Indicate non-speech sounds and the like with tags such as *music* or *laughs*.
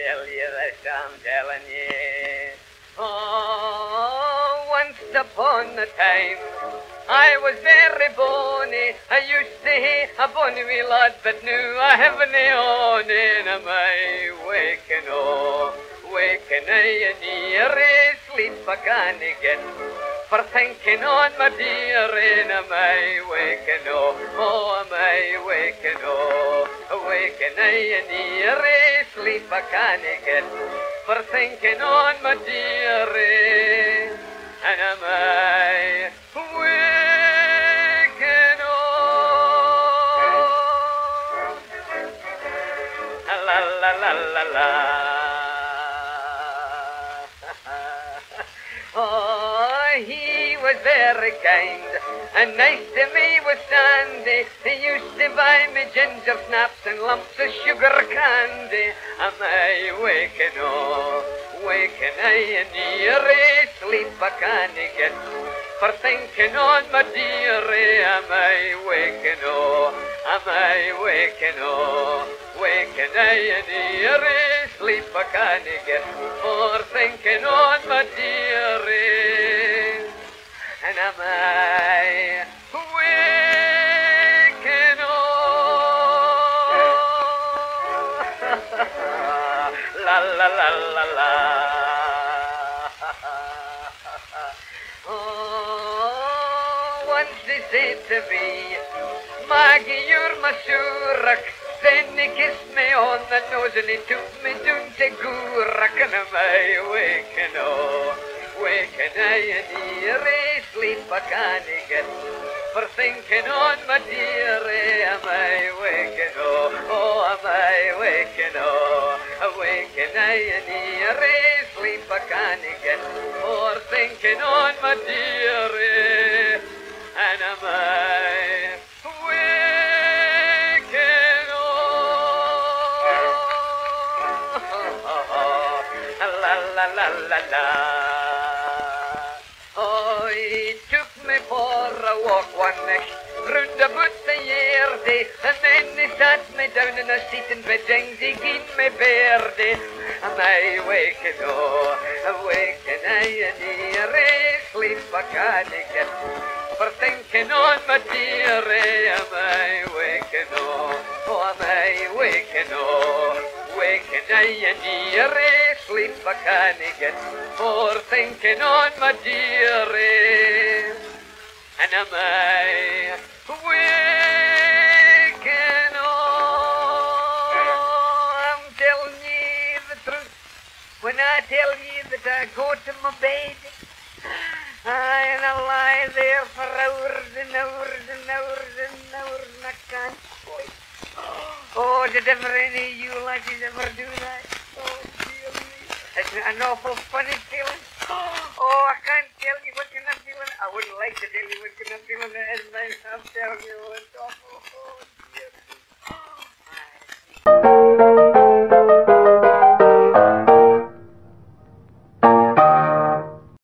tell you this, I'm telling you. Oh, once upon a time, I was very bonny. I used to hate a bonny wee lad, but now I have no on in my waking oh, waking I near sleep I can't get. For thinking on my dear in my waking oh, oh my waking oh, waking I near I can't get. For thinking on my dear and am I waking oh, la la la la. *laughs* Oh, was very kind and nice to me was Sandy. He used to buy me ginger snaps and lumps of sugar candy. Am I waking up, waking I near sleep I can't get. For thinking on my dearie. am I waking up, am I waking up, waking I near sleep I can't get. For thinking on my dear, I waking up? la la la la la. Oh, once they said to me, Maggie, you're my surak. Then he kissed me oh. on the nose and he took me down to Gurak and I waking up, and here sleep can't get. For thinking on my dear, am I waking up, oh am I waking up, and here sleep can't get. For thinking on my dear, and am I waking up? *laughs* La la la la la. Oh, he took me for a walk one night, round about the year day, and then he sat me down in a seat in Beijing, digging me beardy. Am I waking up, waking I and here, sleep I can't get. For thinking on my dear, am I waking up, oh am I waking up, waking I and here, I can't get. For thinking on my dear, and am I waking up? I'm telling you the truth when I tell you that I go to my bed. I and I lie there for hours and hours and hours and hours and I can't sleep. Oh, did ever any of you lasses ever do that? Oh, dear me. It's an awful funny feeling.